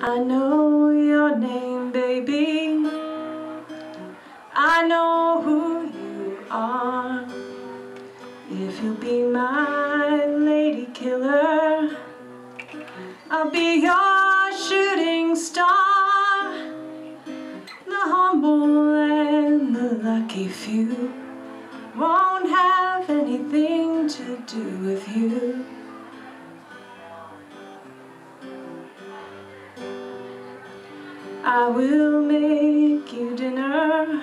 I know your name, baby. I know who you are. If you'll be my lady killer, I'll be your shooting star. The humble and the lucky few won't have anything to do with you. I will make you dinner.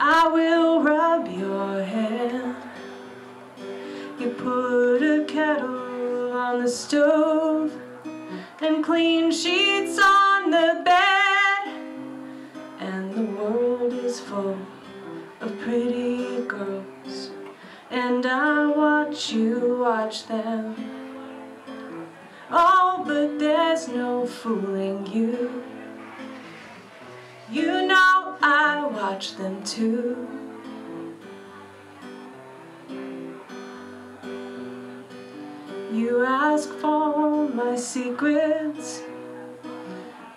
I will rub your hair. You put a kettle on the stove and clean sheets on the bed. And the world is full of pretty girls. And I watch you watch them. Oh, but there's no fooling you. You know I watch them too. You ask for my secrets,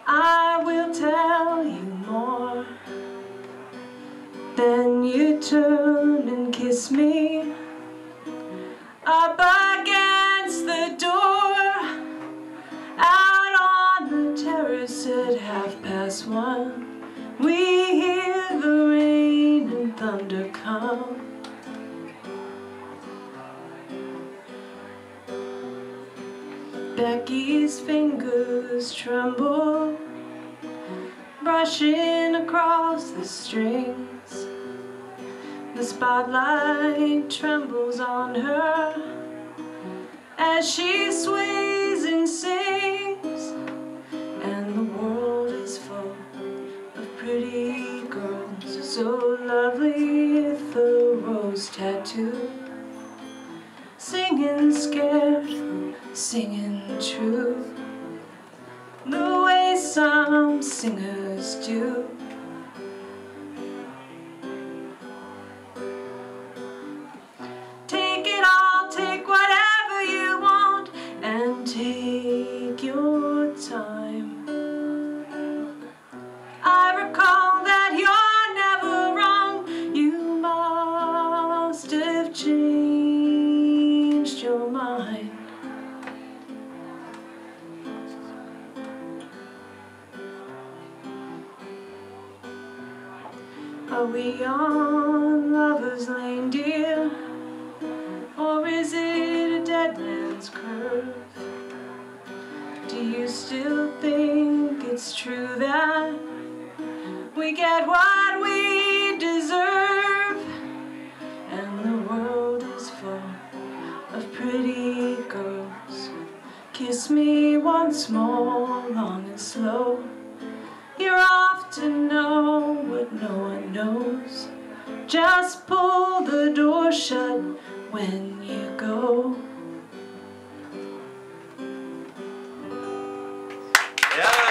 I will tell you more. Then you turn and kiss me up past one. We hear the rain and thunder come. Becky's fingers tremble, brushing across the strings. The spotlight trembles on her as she sways and sings. With a rose tattoo. Singing scared, singing true, the way some singers do. Are we on lover's lane, dear? Or is it a dead man's curve? Do you still think it's true that we get what we deserve? And the world is full of pretty girls. Kiss me once more, long and slow to know what no one knows. Just pull the door shut when you go. Yeah.